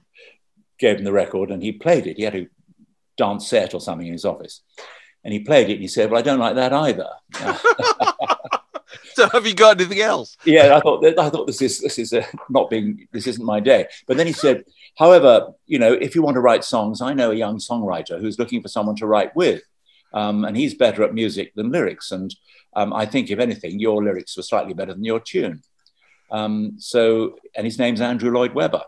gave him the record, and he played it. He had a dance set or something in his office, and he played it. And he said, well, I don't like that either. so have you got anything else? Yeah, I thought I thought this is this is a, not being this isn't my day. But then he said, however, you know, if you want to write songs, I know a young songwriter who's looking for someone to write with, um, and he's better at music than lyrics. And um, I think, if anything, your lyrics were slightly better than your tune. Um, so, and his name's Andrew Lloyd Webber.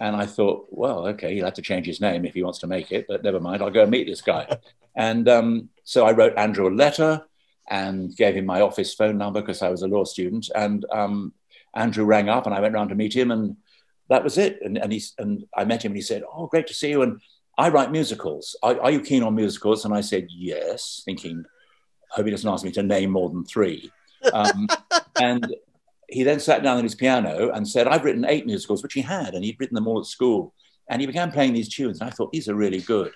And I thought, well, okay, he'll have to change his name if he wants to make it, but never mind, I'll go and meet this guy. and um, so I wrote Andrew a letter and gave him my office phone number because I was a law student. And um, Andrew rang up and I went round to meet him and that was it. And, and, he, and I met him and he said, oh, great to see you. And I write musicals. Are, are you keen on musicals? And I said, yes, thinking, hope he doesn't ask me to name more than three. Um, and he then sat down at his piano and said, I've written eight musicals, which he had, and he'd written them all at school. And he began playing these tunes, and I thought, these are really good.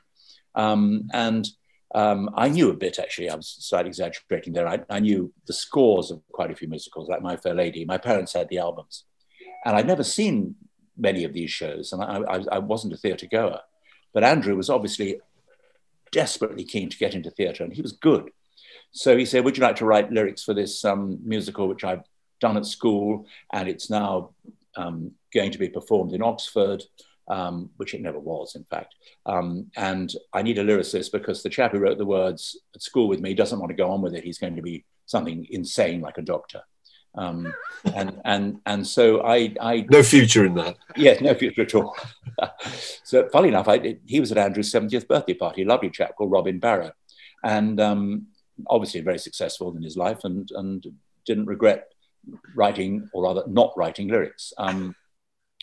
Um, and um, I knew a bit, actually. I was slightly exaggerating there. I, I, knew the scores of quite a few musicals, like My Fair Lady. My parents had the albums. And I'd never seen many of these shows, and I, I, I wasn't a theatre goer. But Andrew was obviously desperately keen to get into theatre, and he was good. So he said, Would you like to write lyrics for this um, musical, which I've done at school, and it's now um, going to be performed in Oxford, um, which it never was, in fact. Um, and I need a lyricist because the chap who wrote the words at school with me doesn't want to go on with it. He's going to be something insane like a doctor. Um, and and and so I, I no future in that. Yes, no future at all. so funny enough, I, he was at Andrew's 70th birthday party. Lovely chap called Robin Barrow, and um, obviously very successful in his life, and and didn't regret writing, or rather not writing lyrics. Um,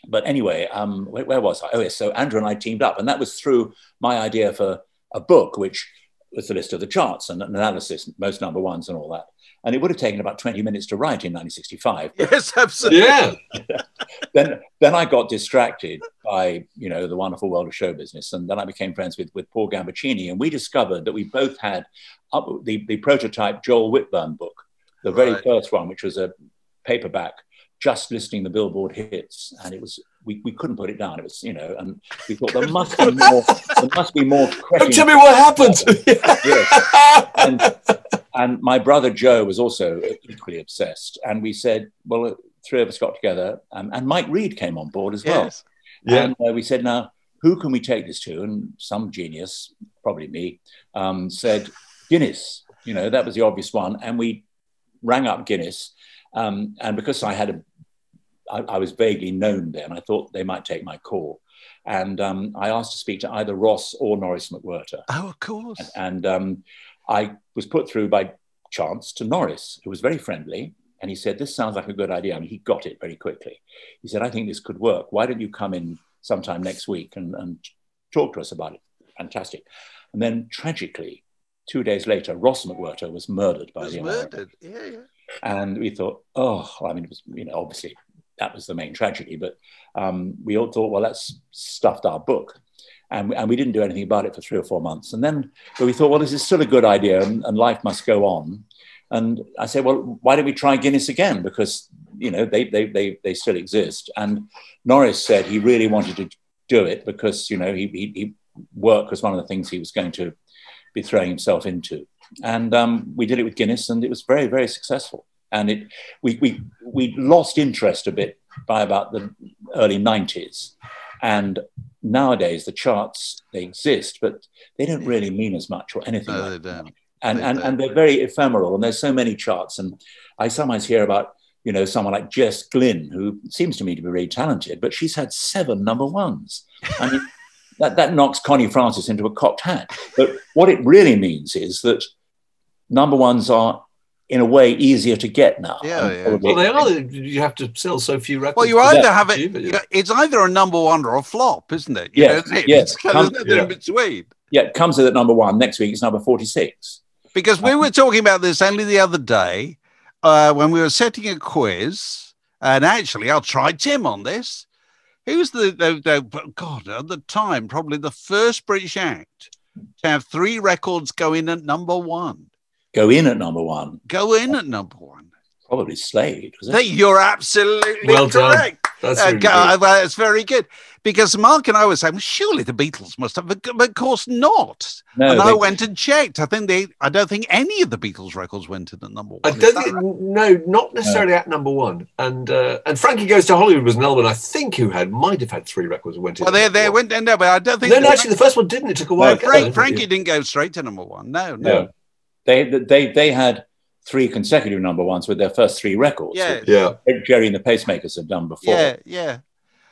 but anyway, um, where, where, was I? Oh, yes. So Andrew and I teamed up, and that was through my idea for a book, which was the list of the charts and an analysis, most number ones, and all that. And it would have taken about 20 minutes to write in 1965. Yes, absolutely. Yeah. then, then I got distracted by, you know, the wonderful world of show business. And then I became friends with, with Paul Gambaccini. And we discovered that we both had up the, the prototype Joel Whitburn book, the very right. first one, which was a paperback just listing the Billboard hits, and it was we, we couldn't put it down. It was you know, and we thought there must be more. There must be more. Don't tell me what happened. yes, and, and my brother Joe was also equally obsessed, and we said, well, three of us got together, um, and Mike Read came on board as well. Yes. Yeah. And uh, we said, now who can we take this to? And some genius, probably me, um, said Guinness. You know, that was the obvious one, and we rang up Guinness. Um, and because I had a I, I, was vaguely known there, and I thought they might take my call. And um, I asked to speak to either Ross or Norris McWhirter. Oh, of course. And, and um, I was put through by chance to Norris, who was very friendly. And he said, This sounds like a good idea. I mean, he got it very quickly. He said, I think this could work. Why don't you come in sometime next week and, and talk to us about it? Fantastic. And then tragically, two days later, Ross McWhirter was murdered by was the murdered. Yeah, yeah. And we thought, oh, I mean, it was, you know, obviously that was the main tragedy. But um, we all thought, well, that's stuffed our book. And we, and we didn't do anything about it for three or four months. And then but we thought, well, this is still a good idea and, and life must go on. And I said, well, why don't we try Guinness again? Because, you know, they, they, they, they still exist. And Norris said he really wanted to do it because, you know, he, he, he work was one of the things he was going to be throwing himself into. And um, we did it with Guinness and it was very, very successful. And it we, we we lost interest a bit by about the early 90s and nowadays the charts they exist but they don't really mean as much or anything no, like that. and, they and, and they're very ephemeral and there's so many charts. And i sometimes hear about you know someone like jess glynne who seems to me to be really talented but she's had seven number ones. I mean that, that knocks connie francis into a cocked hat. But what it really means is that number ones are in a way easier to get now. Yeah, yeah. Well, they are. You have to sell so few records. Well, you either have it. it's either a number one or a flop, isn't it? You yeah, yeah. It's, comes, nothing yeah. in between. Yeah, it comes in at number one. Next week it's number forty-six. Because we were talking about this only the other day uh, when we were setting a quiz, and actually, I'll try Tim on this. Who's the, the, the God at the time probably the first British act to have three records go in at number one? Go in at number one. Go in at number one. Probably Slade. Was it? Hey, You're absolutely Well done. That's Uh, really go- good. well, it's very good because Mark and I were saying, well, surely the Beatles must have, but but of course not. No, and I went and checked. I think they, I don't think any of the Beatles records went in at number one. I don't think, right? no, not necessarily at number one. And uh, and Frankie Goes to Hollywood was an album I think who had might have had three records that went in. Well, at they number they one. went in there, but I don't think. No, no, actually, the first one didn't. It took a while. No, Frank, Frankie didn't didn't go straight to number one. No, no. No. They, they, they had three consecutive number ones with their first three records. Yeah. Yeah. Gerry and the Pacemakers had done before. Yeah, yeah.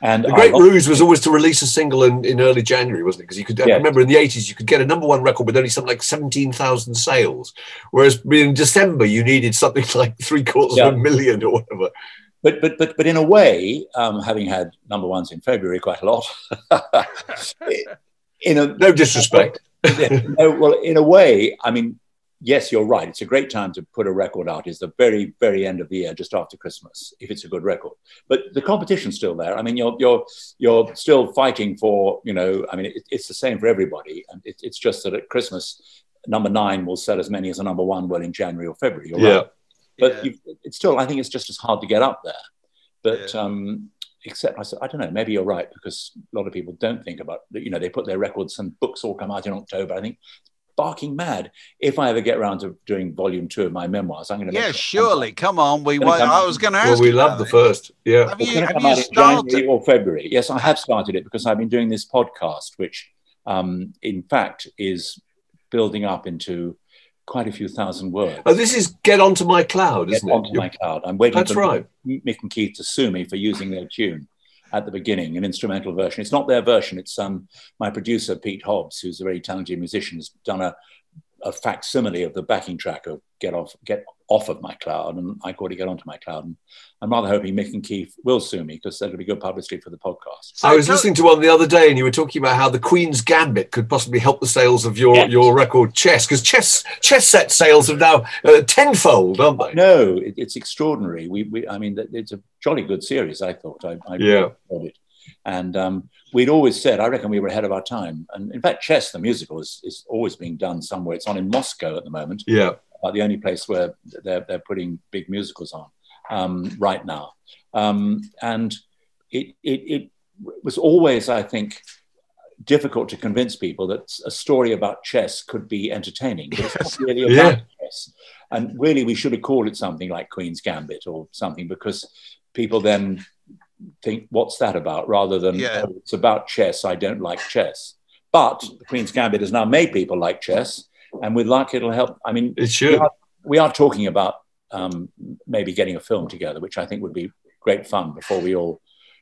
And The great ruse was always to release a single in, in early January, wasn't it? Because you could, I remember in the 80s, you could get a number one record with only something like 17,000 sales. Whereas in December, you needed something like three quarters Yeah. of a million or whatever. but, but, but, but in a way, um, having had number ones in February quite a lot, in a, No disrespect. no, well, in a way, I mean, yes, you're right. It's a great time to put a record out. It's the very, very end of the year, just after Christmas, if it's a good record. But the competition's still there. I mean, you're you're you're still fighting for. You know, I mean, it, it's the same for everybody, and it, it's just that at Christmas, number nine will sell as many as a number one will in January or February. You're Yeah. right. But Yeah. you it's still, I think it's just as hard to get up there. But Yeah. um, except I said, I don't know, maybe you're right because a lot of people don't think about, you know, they put their records and books all come out in October. I think barking mad. If I ever get around to doing volume two of my memoirs, I'm going to Yeah, surely. Come on. We. Gonna come- I was going to ask. Well, we you love the it. first. Yeah. Have It's you, have you started? January or February. Yes, I have started it because I've been doing this podcast, which um, in fact is building up into quite a few thousand words. Oh, this is Get Onto My Cloud, Get isn't it? onto my cloud. I'm waiting That's for right. Mick and Keith to sue me for using their tune at the beginning, an instrumental version. It's not their version. It's um, my producer Pete Hobbs, who's a very talented musician, has done a, a facsimile of the backing track of "Get Off, Get Off of My Cloud," and I called it "Get Onto My Cloud." And I'm rather hoping Mick and Keith will sue me because that'll be good publicity for the podcast. So I was listening to one the other day, and you were talking about how the Queen's Gambit could possibly help the sales of your, Yes. your record Chess, because chess chess set sales have now uh, tenfold, aren't they? No, it, it's extraordinary. We, we, I mean, it's a jolly good series. I thought. I, I Yeah. enjoyed it. And um, we'd always said, I reckon we were ahead of our time. And in fact, Chess, the musical, is, is always being done somewhere. It's on in Moscow at the moment, Yeah. Uh, the only place where they're, they're putting big musicals on um, right now. Um, and it, it, it was always, I think, difficult to convince people that a story about chess could be entertaining. But it's not really about Yeah. chess. And really, we should have called it something like Queen's Gambit or something because people then think, what's that about? Rather than, Yeah. "Oh, it's about chess. I don't like chess. But the Queen's Gambit has now made people like chess. And with luck, it'll help. I mean, It should. we are talking about um, maybe getting a film together, which I think would be great fun before we all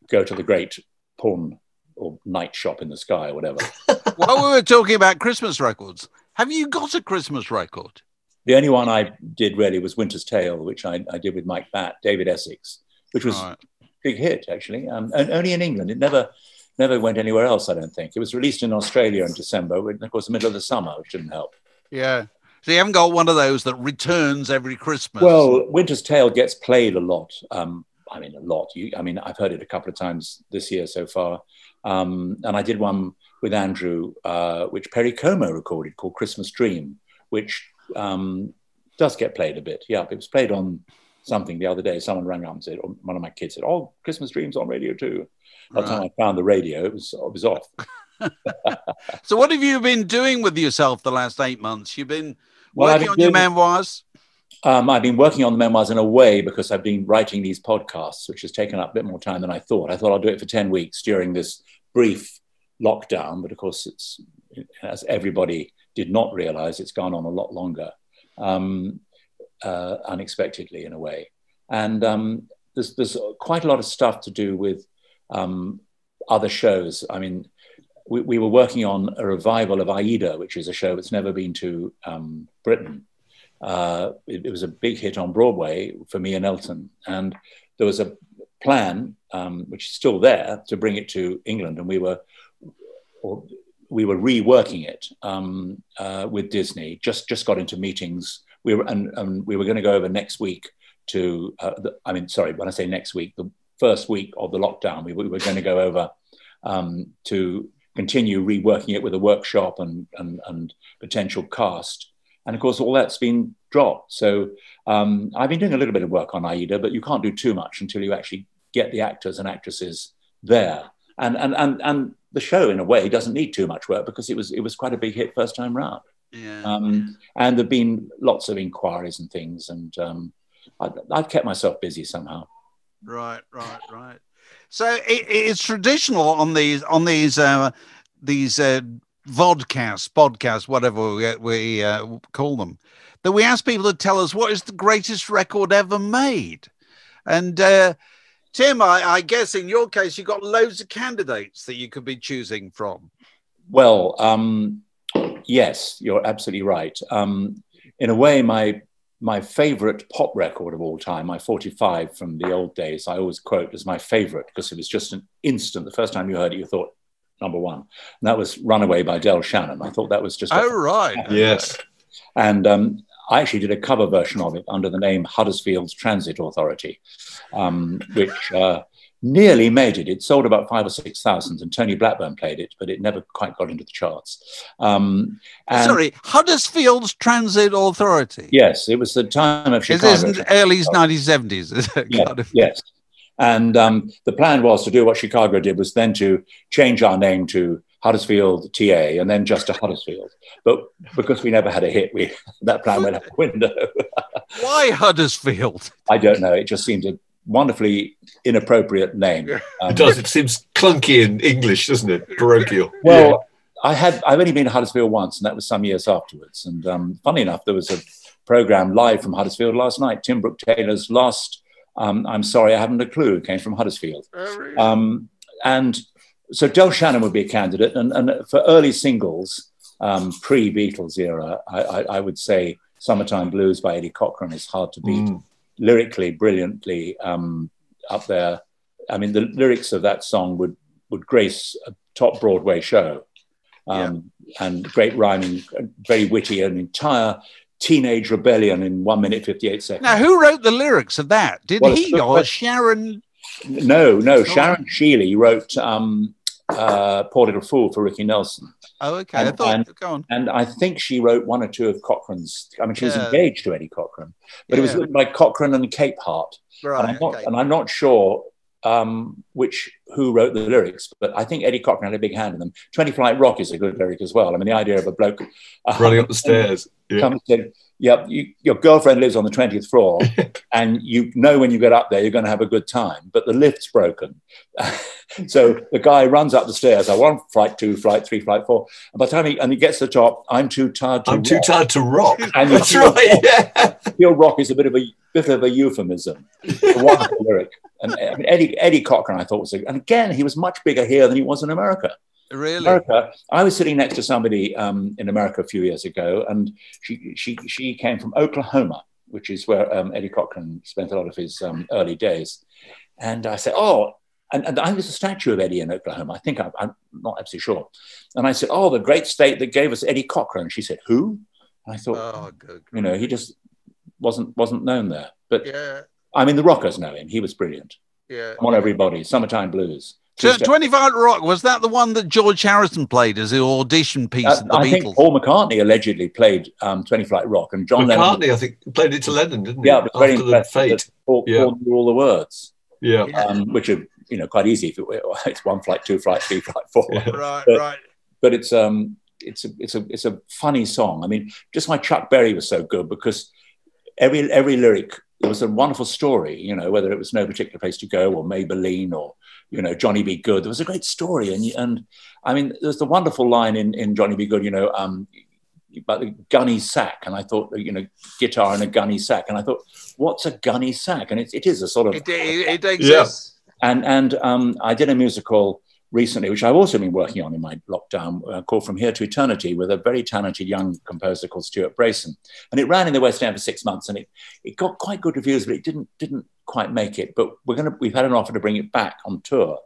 go to the great porn or night shop in the sky or whatever. While we were talking about Christmas records, have you got a Christmas record? the only one I did really was Winter's Tale, which I, I did with Mike Batt, David Essex, which was Right. a big hit actually, um, and only in England. It never never went anywhere else. I don't think it was released in Australia in December, but of course the middle of the summer, which didn't help. Yeah. So you haven't got one of those that returns every Christmas. Well, Winter's Tale gets played a lot. Um, I mean, a lot. You, I mean, I've heard it a couple of times this year so far. Um, and I did one with Andrew, uh, which Perry Como recorded called Christmas Dream, which um, does get played a bit. Yeah, it was played on something the other day. Someone rang up and said, or one of my kids said, "Oh, Christmas Dream's on Radio 2." By the time I found the radio, it was it was off. so what have you been doing with yourself the last eight months? You've been Well, working been on your memoirs. Um, I've been working on the memoirs in a way because I've been writing these podcasts, which has taken up a bit more time than I thought. I thought I'll do it for 10 weeks during this brief lockdown, but of course, it's as everybody did not realize, it's gone on a lot longer, um, uh, unexpectedly in a way. And um, there's, there's quite a lot of stuff to do with um, other shows. I mean, we, we were working on a revival of Aida, which is a show that's never been to um, Britain. Uh, it, it was a big hit on Broadway for me and Elton. And there was a plan, um, which is still there, to bring it to England. And we were, or we were reworking it um, uh, with Disney. Just just got into meetings. We were and, and we were going to go over next week to. Uh, the, I mean, sorry, when I say next week, the first week of the lockdown. We, we were going to go over um, to continue reworking it with a workshop and, and, and potential cast. And of course, all that's been dropped. So um, I've been doing a little bit of work on Aida, but you can't do too much until you actually get the actors and actresses there. And, and, and, and the show, in a way, doesn't need too much work because it was, it was quite a big hit first time round. Yeah. Um, and there have been lots of inquiries and things. And um, I, I've kept myself busy somehow. Right, right, right. So it, it's traditional on these on these uh, these uh, vodcasts, podcasts, whatever we, we uh, call them, that we ask people to tell us what is the greatest record ever made. And uh, Tim, I, I guess in your case, you've got loads of candidates that you could be choosing from. Well, um, yes, you're absolutely right. Um, in a way, my my favorite pop record of all time, my 45 from the old days, I always quote as my favorite because it was just an instant. The first time you heard it, you thought, number one. And that was Runaway by Del Shannon. I thought that was just. Oh, right. Yes. And um, I actually did a cover version of it under the name Huddersfield's Transit Authority, um, which uh, nearly made it. It sold about five or six thousand, and Tony Blackburn played it, but it never quite got into the charts. Um, Sorry, Huddersfield's Transit Authority. Yes, it was the time of Chicago. isn't early 1970s. Is it? Yeah, Kind of- yes. And um, the plan was to do what Chicago did was then to change our name to Huddersfield TA and then just to Huddersfield. But because we never had a hit, we that plan went out the window. Why Huddersfield? I don't know. It just seemed a wonderfully inappropriate name. Um, It does. It seems clunky in English, doesn't it? Parochial. Well, I had I've only been to Huddersfield once, and that was some years afterwards. And um, funny enough, there was a program live from Huddersfield last night. Tim Brooke Taylor's last um, "I'm Sorry, I Haven't a Clue" came from Huddersfield. Um, and so Del Shannon would be a candidate. And, and for early singles, um, pre Beatles era, I, I, I would say Summertime Blues by Eddie Cochran is hard to beat. Mm. Lyrically, brilliantly um, up there. I mean, the lyrics of that song would, would grace a top Broadway show. Um, And great rhyming, very witty, an entire teenage rebellion in one minute, 58 seconds. Now, who wrote the lyrics of that? Did Well, he or Sharon? No, no. Sharon Sheeley wrote um, uh, Poor Little Fool for Ricky Nelson. Oh, okay. I And- thought. and- go on. And I think she wrote one or two of Cochran's. I mean, she was engaged to Eddie Cochran, but it was written by Cochran and Capehart. and, Right. I'm not, okay. and I'm not sure um, which who wrote the lyrics, but I think Eddie Cochran had a big hand in them. Twenty Flight Rock is a good lyric as well. I mean, the idea of a bloke uh, Running up the stairs. Yeah. comes in, yep, you, your girlfriend lives on the 20th floor, and you know when you get up there, you're going to have a good time, but the lift's broken. so the guy runs up the stairs, I want flight two, flight three, flight four. And by the time he, and he gets to the top, I'm too tired to I'm too rock. tired to rock. And you That's right. Yeah. Feel rock is a bit of a bit of a euphemism. Wonderful lyric. And I mean, Eddie, Eddie Cochran, I thought was, a, and again, he was much bigger here than he was in America. really? America, I was sitting next to somebody um, in America a few years ago, and she she she came from Oklahoma, which is where um, Eddie Cochran spent a lot of his um, early days. And I said, "Oh." And, and I think there's a statue of Eddie in Oklahoma. I think I, I'm not absolutely sure. And I said, "Oh, the great state that gave us Eddie Cochran." She said, "Who?" And I thought, Oh, good. you know, he just wasn't wasn't known there. But Yeah. I mean, the Rockers know him. He was brilliant. Yeah. Come on, everybody! Summertime Blues. Tw- 25 Rock, was that the one that George Harrison played as the audition piece Uh, the I think Beatles? Paul McCartney allegedly played um, 20 Flight Rock, and John Lennon. McCartney, I think, played it to Lennon, didn't he? Yeah, it was very After the impressive. fate. Paul, Yeah. Paul knew all the words, Yeah. um, which are you know quite easy. If it, it's one flight, two flight, three flight, four. Yeah. Right, But- right. But it's um it's a it's a it's a funny song. I mean, just why Chuck Berry was so good because every every lyric it was a wonderful story. You know, whether it was no particular place to go or Maybelline or you know Johnny B. Goode, there was a great story. And and I mean, there's the wonderful line in in Johnny B. Goode. You know, um, about the gunny sack, and I thought you know guitar and a gunny sack, and I thought, what's a gunny sack? And it, it is a sort of It, it, it exists. and and um, I did a musical recently, which I've also been working on in my lockdown, uh, called From Here to Eternity, with a very talented young composer called Stuart Brayson. And it ran in the West End for six months, and it it got quite good reviews, but it didn't didn't quite make it. But we're gonna we've had an offer to bring it back on tour.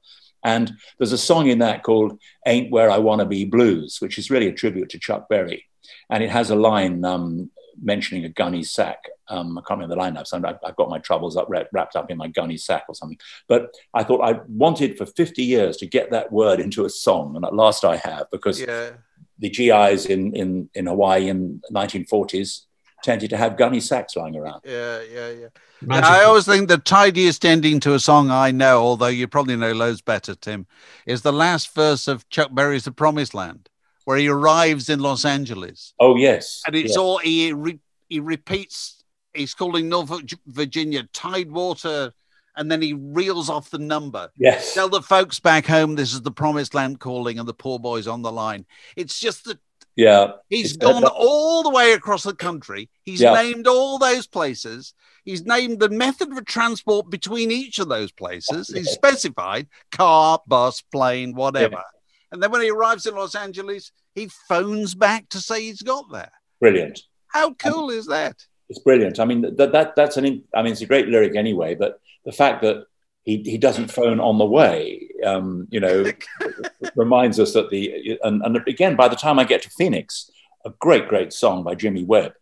And there's a song in that called "Ain't Where I Wanna Be Blues," which is really a tribute to Chuck Berry, and it has a line um, mentioning a gunny sack. Um, I can't remember the lineup, so I've, I've got my troubles up wrapped up in my gunny sack or something. But I thought I wanted for 50 years to get that word into a song, and at last I have because Yeah. the GIs in, in, in Hawaii in the 1940s tended to have gunny sacks lying around. Yeah, yeah, yeah. And I always think the tidiest ending to a song I know, although you probably know loads better, Tim, is the last verse of Chuck Berry's The Promised Land, where he arrives in Los Angeles. Oh, yes. And it's Yeah. all he re, he repeats, he's calling Norfolk, Virginia, Tidewater, and then he reels off the number. Yes. Tell the folks back home this is the promised land calling and the poor boys on the line. It's just that Yeah. He's gone all the way across the country. He's Yeah. named all those places. He's named the method of transport between each of those places. He's specified car, bus, plane, whatever. And then when he arrives in Los Angeles, he phones back to say he's got there. Brilliant. How cool is that? It's brilliant. I mean, that, that that's an. in- I mean, it's a great lyric anyway. But the fact that he, he doesn't phone on the way, um, you know, reminds us that the and, and again, by the time I get to Phoenix, a great great song by Jimmy Webb.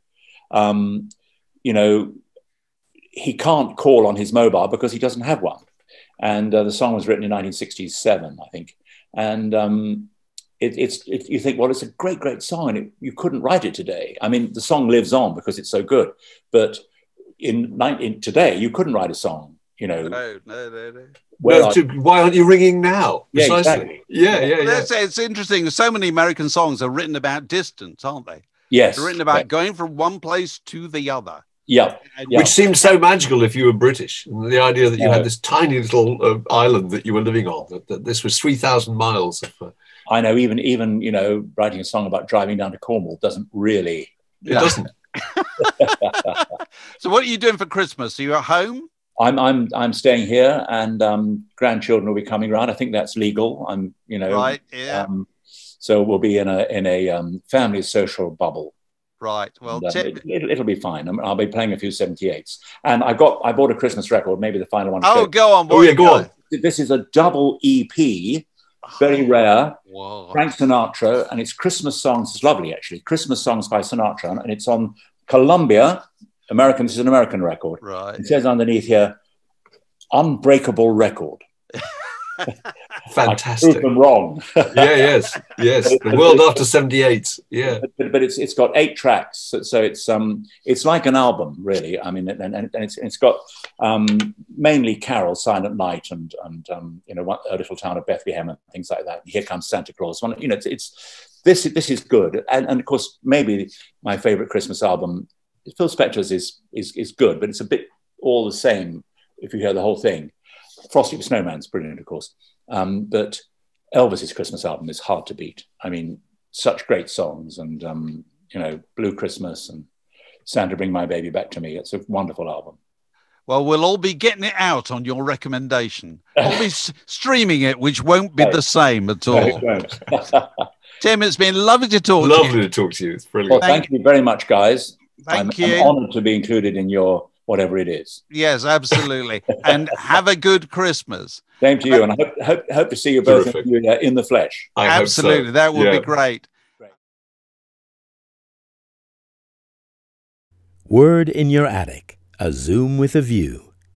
Um, you know, he can't call on his mobile because he doesn't have one, and uh, the song was written in 1967, I think, and. Um, it, it's it, you think well it's a great great song and it, you couldn't write it today i mean the song lives on because it's so good but in, nine- in today you couldn't write a song you know No, no, no, no. where No, to- why aren't you ringing now? Yeah, Precisely. exactly. Yeah, yeah, yeah. That's, it's interesting. So many American songs are written about distance, aren't they? yes They're written about going from one place to the other. yeah And Yeah. Which seemed so magical if you were British. And the idea that you Yeah. had this tiny little uh, island that you were living on, that, that this was 3,000 miles of. Uh, i know even even you know writing a song about driving down to cornwall doesn't really it doesn't. So, what are you doing for Christmas? Are you at home? i'm i'm i'm staying here and um grandchildren will be coming around i think that's legal i'm you know Right. Yeah. um, so we'll be in a in a um, family social bubble right. Well, And, uh, it, it'll, it'll be fine. I mean, I'll be playing a few 78s. And I got, I bought a Christmas record, maybe the final one. oh, go on. Oh, yeah, go on. This is a double EP, very rare. Whoa. Frank Sinatra, and it's Christmas songs. It's lovely, actually. Christmas songs by Sinatra, and it's on Columbia. American, this is an American record. Right. It says underneath here, unbreakable record. Fantastic. proved them wrong. yeah, yes, yes. The world after 78. Yeah. but, but it's it's got eight tracks, so, so it's um it's like an album really. I mean, and, and, and it's it's got um mainly carols, Silent Night, and and um you know one- a little town of Bethlehem and things like that. Here comes Santa Claus. One, you know, it's, it's this this is good, and and of course maybe my favorite Christmas album, Phil Spector's is is is good, but it's a bit all the same if you hear the whole thing. Frosty the Snowman's brilliant, of course, um, but Elvis's Christmas album is hard to beat. I mean, such great songs, and um, you know, Blue Christmas and Santa Bring My Baby Back to Me. It's a wonderful album. Well, we'll all be getting it out on your recommendation. We'll be s- streaming it, which won't be No. the same at No, all. it won't. Tim, it's been lovely to talk to you. Lovely to talk to you. It's well, brilliant. thank you very much, guys. Thank I'm, you. I'm honoured to be included in your whatever it is. Yes, absolutely. and have a good Christmas. Same to you, and I hope, hope, hope to see you both Terrific. in, uh, in the flesh. I hope so. absolutely. That would Yeah. be great. Word in Your Attic, a Zoom with a View.